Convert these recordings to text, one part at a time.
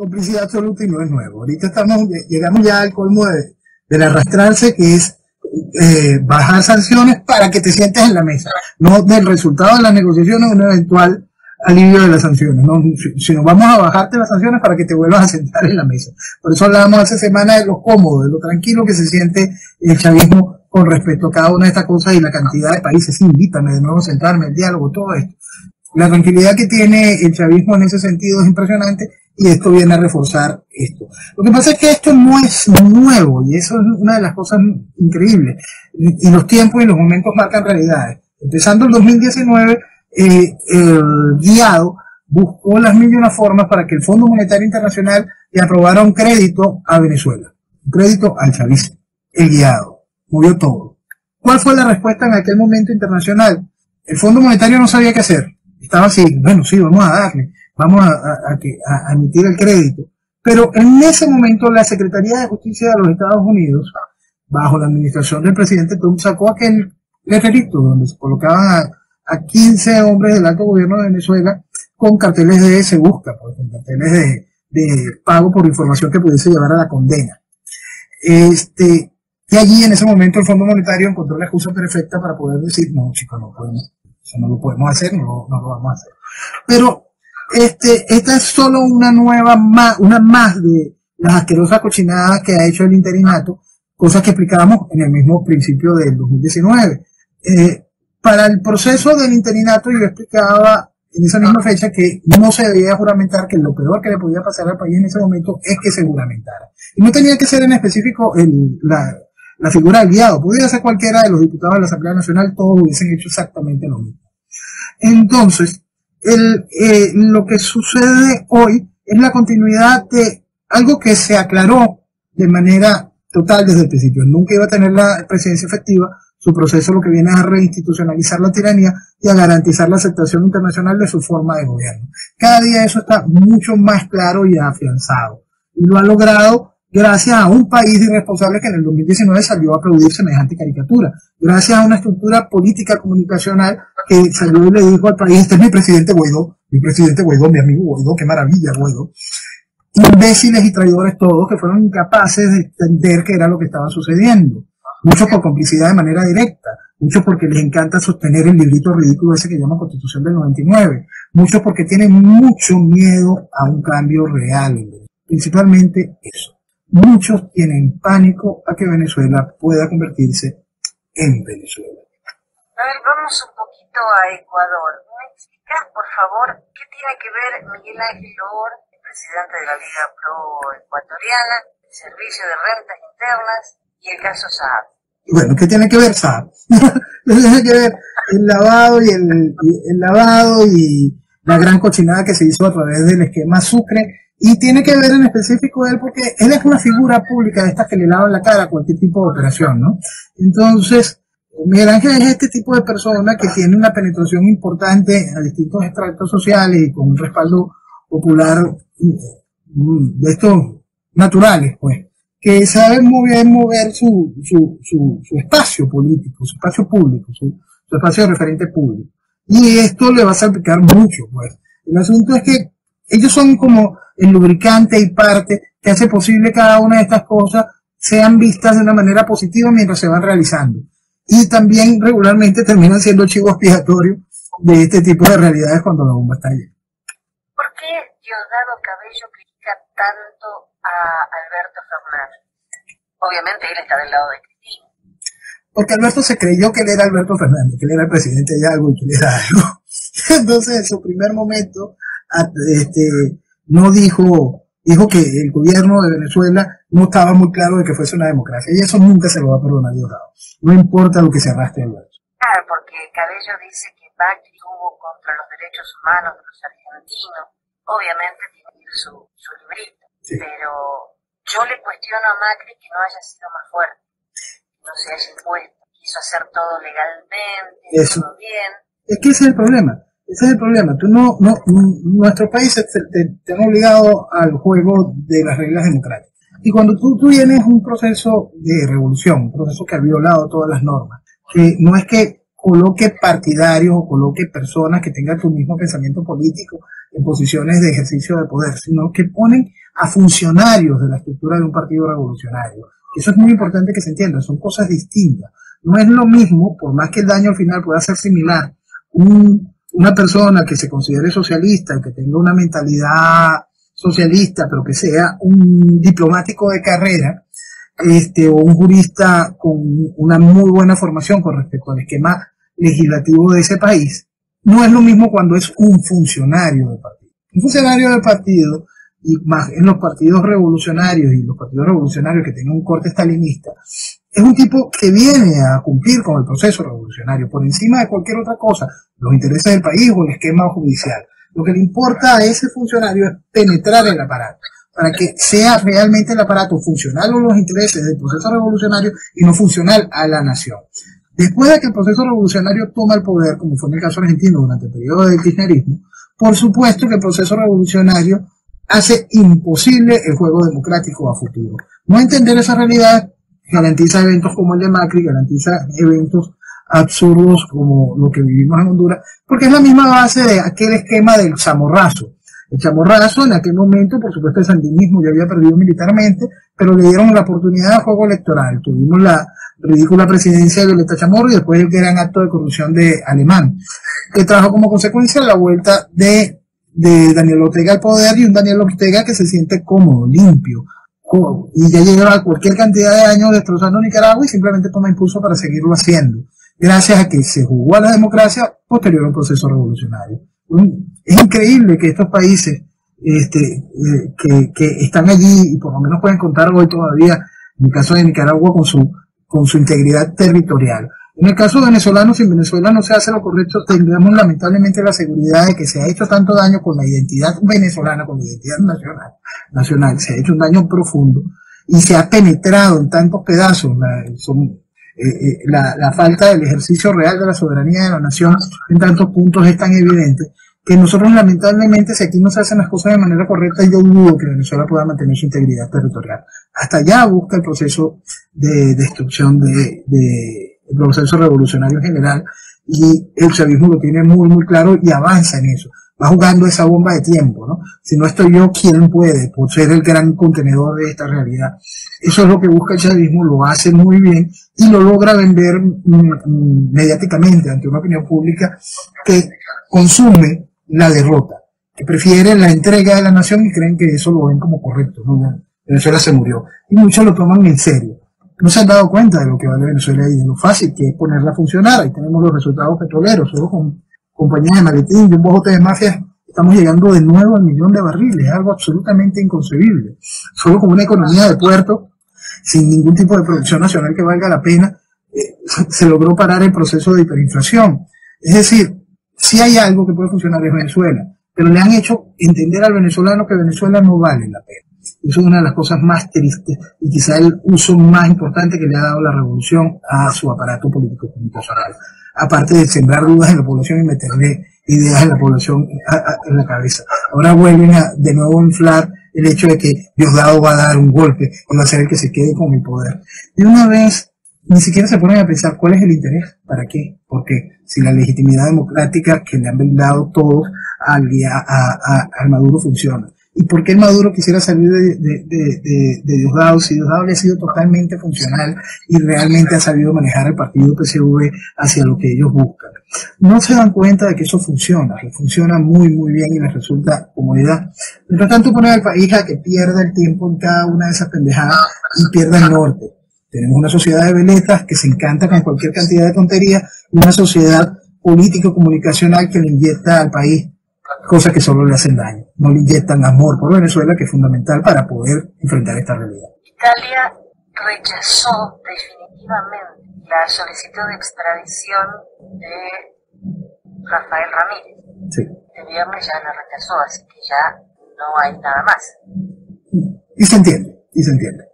complicidad absoluta y no es nuevo. Ahorita estamos, llegamos ya al colmo de, del arrastrarse, que es eh, bajar sanciones para que te sientes en la mesa, no del resultado de las negociaciones, un eventual alivio de las sanciones, no, sino vamos a bajarte las sanciones para que te vuelvas a sentar en la mesa. Por eso hablábamos hace semana de lo cómodo, de lo tranquilo que se siente el chavismo con respecto a cada una de estas cosas y la cantidad de países. invítame de nuevo a sentarme, el diálogo, todo esto. La tranquilidad que tiene el chavismo en ese sentido es impresionante y esto viene a reforzar esto. Lo que pasa es que esto no es nuevo y eso es una de las cosas increíbles. Y los tiempos y los momentos marcan realidades. Empezando el 2019, eh, el guiado buscó las mil y una formas para que el Fondo Monetario Internacional le aprobara un crédito a Venezuela. Un crédito al chavismo. El guiado. Movió todo. ¿Cuál fue la respuesta en aquel momento internacional? El Fondo Monetario no sabía qué hacer. Estaba así, bueno, sí, vamos a darle vamos a, emitir el crédito. Pero en ese momento la Secretaría de Justicia de los Estados Unidos, bajo la administración del presidente Trump, sacó aquel letrerito donde se colocaban a, 15 hombres del alto gobierno de Venezuela con carteles de se busca, pues, con carteles de, de pago por información que pudiese llevar a la condena. Este, y allí en ese momento el Fondo Monetario encontró la excusa perfecta para poder decir, no, chicos, no podemos, eso no lo podemos hacer, no, no lo vamos a hacer. Pero este, esta es solo una nueva más, una más de las asquerosas cochinadas que ha hecho el interinato, cosas que explicábamos en el mismo principio del 2019. Eh, para el proceso del interinato yo explicaba en esa misma fecha que no se debía juramentar, que lo peor que le podía pasar al país en ese momento es que se juramentara. Y no tenía que ser en específico la, figura del guiado, podría ser cualquiera de los diputados de la Asamblea Nacional, todos hubiesen hecho exactamente lo mismo. Entonces, eh, lo que sucede hoy es la continuidad de algo que se aclaró de manera total desde el principio. Nunca iba a tener la presidencia efectiva. Su proceso lo que viene es a reinstitucionalizar la tiranía y a garantizar la aceptación internacional de su forma de gobierno. Cada día eso está mucho más claro y afianzado. Y lo ha logrado gracias a un país de irresponsables que en el 2019 salió a aplaudir semejante caricatura, gracias a una estructura política comunicacional que salió y le dijo al país, este es mi presidente Guaidó, mi presidente Guaidó, mi amigo Guaidó, qué maravilla Guaidó. Imbéciles y traidores todos que fueron incapaces de entender qué era lo que estaba sucediendo. Muchos por complicidad de manera directa, muchos porque les encanta sostener el librito ridículo ese que llama Constitución del 99, muchos porque tienen mucho miedo a un cambio real, principalmente eso. Muchos tienen pánico a que Venezuela pueda convertirse en Venezuela. A ver, vamos un poquito a Ecuador. ¿Me explicas, por favor, qué tiene que ver Miguel Ángel Or, el presidente de la Liga Pro Ecuatoriana, el Servicio de Rentas Internas y el caso Saab? Bueno, ¿qué tiene que ver Saab? tiene que ver el lavado y el, el lavado y la gran cochinada que se hizo a través del esquema Sucre y tiene que ver en específico él porque él es una figura pública de estas que le lavan la cara a cualquier tipo de operación, ¿no? Entonces, Miguel Ángel es este tipo de persona que tiene una penetración importante a distintos estratos sociales y con un respaldo popular mm, de estos naturales, pues, que sabe mover su, su, su, su espacio político, su espacio público, su, su espacio de referente público. Y esto le va a salpicar mucho, pues. El asunto es que ellos son como el lubricante y parte que hace posible cada una de estas cosas sean vistas de una manera positiva mientras se van realizando. Y también regularmente terminan siendo chivos expiatorios de este tipo de realidades cuando la bomba está llena. ¿Por qué Diosdado Cabello critica tanto a Alberto Fernández? Obviamente él está del lado de Cristina. Porque Alberto se creyó que él era Alberto Fernández, que él era el presidente de algo y que él era algo. Entonces, en su primer momento, este, no dijo, dijo que el gobierno de Venezuela no estaba muy claro de que fuese una democracia. Y eso nunca se lo va a perdonar Diosdado. No importa lo que se arrastre el Claro, porque Cabello dice que Macri tuvo contra los derechos humanos de los argentinos. Obviamente tiene que ir su, su librito. Pero yo le cuestiono a Macri que no haya sido más fuerte. No se haya impuesto. Quiso hacer todo legalmente, todo bien. Es que ese es el problema ese es el problema. Tú no, no, nuestros países te, han obligado al juego de las reglas democráticas. Y cuando tú, tú tienes un proceso de revolución, un proceso que ha violado todas las normas, que no es que coloque partidarios o coloque personas que tengan tu mismo pensamiento político en posiciones de ejercicio de poder, sino que ponen a funcionarios de la estructura de un partido revolucionario. Eso es muy importante que se entienda, son cosas distintas. No es lo mismo, por más que el daño al final pueda ser similar, una persona que se considere socialista, que tenga una mentalidad socialista, pero que sea un diplomático de carrera, este, o un jurista con una muy buena formación con respecto al esquema legislativo de ese país, no es lo mismo cuando es un funcionario del partido. Un funcionario del partido, y más en los partidos revolucionarios y los partidos revolucionarios que tengan un corte stalinista, es un tipo que viene a cumplir con el proceso revolucionario por encima de cualquier otra cosa, los intereses del país o el esquema judicial. Lo que le importa a ese funcionario es penetrar el aparato para que sea realmente el aparato funcional a los intereses del proceso revolucionario y no funcional a la nación. Después de que el proceso revolucionario toma el poder, como fue en el caso argentino durante el periodo del kirchnerismo, por supuesto que el proceso revolucionario hace imposible el juego democrático a futuro. No entender esa realidad garantiza eventos como el de Macri, garantiza eventos absurdos como lo que vivimos en Honduras, porque es la misma base de aquel esquema del chamorrazo. El chamorrazo en aquel momento, por supuesto, el sandinismo ya había perdido militarmente, pero le dieron la oportunidad de juego electoral. Tuvimos la ridícula presidencia de Violeta Chamorro y después el gran acto de corrupción de Alemán, que trajo como consecuencia la vuelta de, de Daniel Ortega al poder y un Daniel Ortega que se siente cómodo, limpio, y ya lleva cualquier cantidad de años destrozando Nicaragua y simplemente toma impulso para seguirlo haciendo, gracias a que se jugó a la democracia posterior al proceso revolucionario. Es increíble que estos países este, eh, que, que, están allí y por lo menos pueden contar hoy todavía, en el caso de Nicaragua, con su, con su integridad territorial. En el caso venezolano, si en Venezuela no se hace lo correcto, tendremos lamentablemente la seguridad de que se ha hecho tanto daño con la identidad venezolana, con la identidad nacional, nacional se ha hecho un daño profundo y se ha penetrado en tantos pedazos la, eh, eh, la, la falta del ejercicio real de la soberanía de la nación en tantos puntos es tan evidente que nosotros lamentablemente si aquí no se hacen las cosas de manera correcta yo dudo que Venezuela pueda mantener su integridad territorial. Hasta allá busca el proceso de destrucción de, de el proceso revolucionario general y el chavismo lo tiene muy, muy claro y avanza en eso. Va jugando esa bomba de tiempo, ¿no? Si no estoy yo, ¿quién puede? Por ser el gran contenedor de esta realidad. Eso es lo que busca el chavismo, lo hace muy bien y lo logra vender mm, mm, mediáticamente ante una opinión pública que consume la derrota, que prefiere la entrega de la nación y creen que eso lo ven como correcto. ¿no? Venezuela se murió. Y muchos lo toman en serio no se han dado cuenta de lo que vale Venezuela y de lo fácil que es ponerla a funcionar. Ahí tenemos los resultados petroleros, solo con compañías de maletín y un bojote de mafia estamos llegando de nuevo al millón de barriles, es algo absolutamente inconcebible. Solo con una economía de puerto, sin ningún tipo de producción nacional que valga la pena, eh, se logró parar el proceso de hiperinflación. Es decir, si hay algo que puede funcionar es Venezuela, pero le han hecho entender al venezolano que Venezuela no vale la pena. Eso es una de las cosas más tristes y quizá el uso más importante que le ha dado la revolución a su aparato político comunicacional. Aparte de sembrar dudas en la población y meterle ideas en la población en la cabeza. Ahora vuelven a de nuevo inflar el hecho de que Diosdado va a dar un golpe y va a ser el que se quede con el poder. De una vez, ni siquiera se ponen a pensar cuál es el interés, para qué, porque si la legitimidad democrática que le han brindado todos al, al Maduro funciona y por qué Maduro quisiera salir de, Diosdado si Diosdado le ha sido totalmente funcional y realmente ha sabido manejar el partido PSV hacia lo que ellos buscan. No se dan cuenta de que eso funciona, que funciona muy muy bien y les resulta comodidad. Mientras tanto poner al país a que pierda el tiempo en cada una de esas pendejadas y pierda el norte. Tenemos una sociedad de veletas que se encanta con cualquier cantidad de tonterías y una sociedad político-comunicacional que le inyecta al país cosas que solo le hacen daño. No le inyectan amor por Venezuela, que es fundamental para poder enfrentar esta realidad. Italia rechazó definitivamente la solicitud de extradición de Rafael Ramírez. Sí. De viernes ya la rechazó, así que ya no hay nada más. Y se entiende, y se entiende.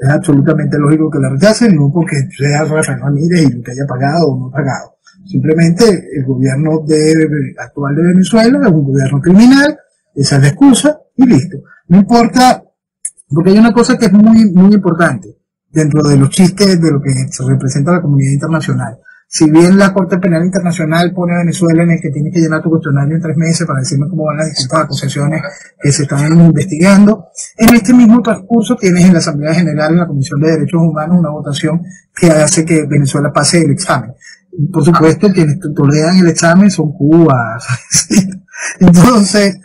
Es absolutamente lógico que la rechacen, no porque sea Rafael Ramírez y lo que haya pagado o no pagado Simplemente el gobierno de, actual de Venezuela es un gobierno criminal, esa es la excusa y listo. No importa, porque hay una cosa que es muy, muy importante dentro de los chistes de lo que se representa la comunidad internacional. si bien la Corte Penal Internacional pone a Venezuela en el que tiene que llenar tu cuestionario en tres meses para decirme cómo van las distintas acusaciones que se están investigando, en este mismo transcurso tienes en la Asamblea General, en la Comisión de Derechos Humanos, una votación que hace que Venezuela pase el examen. Por supuesto, quienes toleran el examen son Cuba. Entonces,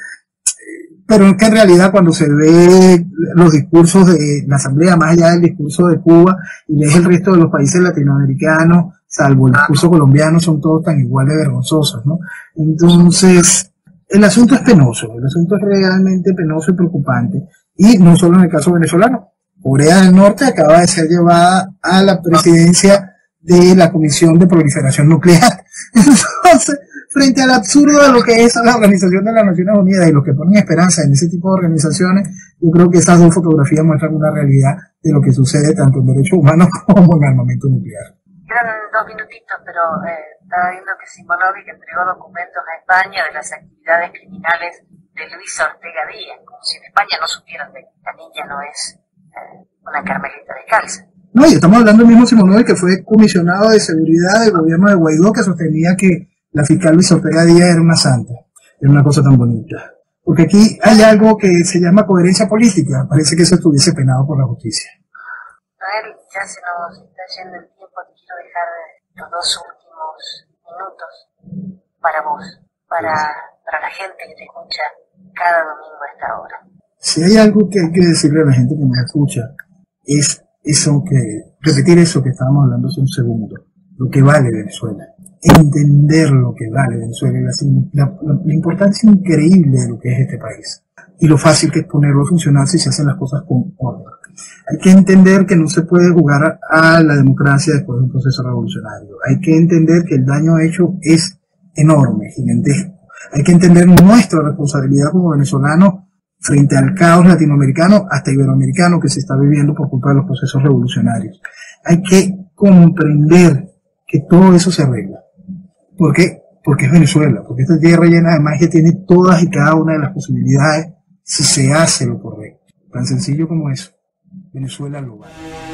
pero es que en realidad cuando se ve los discursos de la Asamblea, más allá del discurso de Cuba, y ves el resto de los países latinoamericanos, salvo el discurso colombiano, son todos tan igual de vergonzosos, ¿no? Entonces, el asunto es penoso, el asunto es realmente penoso y preocupante, y no solo en el caso venezolano. Corea del Norte acaba de ser llevada a la presidencia de la Comisión de Proliferación Nuclear. Entonces, frente al absurdo de lo que es la Organización de las Naciones Unidas y los que ponen esperanza en ese tipo de organizaciones, yo creo que esas dos fotografías muestran una realidad de lo que sucede tanto en derechos humanos como en armamento nuclear. Quedan dos minutitos, pero eh, estaba viendo que Simonovic entregó documentos a España de las actividades criminales de Luis Ortega Díaz, como si en España no supieran de que la niña no es eh, una carmelita descalza. No, y estamos hablando del mismo Simonovic que fue comisionado de seguridad del gobierno de Guaidó, que sostenía que la fiscal Luis Ortega Díaz era una santa, era una cosa tan bonita. Porque aquí hay algo que se llama coherencia política, parece que eso estuviese penado por la justicia. Noel, ya se nos está yendo el tiempo, te quiero dejar los dos últimos minutos para vos, para, para la gente que te escucha cada domingo a esta hora. Si hay algo que hay que decirle a la gente que nos escucha, es eso que, repetir eso que estábamos hablando hace un segundo, lo que vale Venezuela entender lo que vale Venezuela, la, la, importancia increíble de lo que es este país y lo fácil que es ponerlo a funcionar si se hacen las cosas con orden. Hay que entender que no se puede jugar a la democracia después de un proceso revolucionario. Hay que entender que el daño hecho es enorme, gigantesco. Hay que entender nuestra responsabilidad como venezolanos frente al caos latinoamericano hasta iberoamericano que se está viviendo por culpa de los procesos revolucionarios. Hay que comprender que todo eso se arregla. ¿Por qué? Porque es Venezuela, porque esta tierra llena de magia tiene todas y cada una de las posibilidades si se hace lo correcto. Tan sencillo como eso. Venezuela lo vale.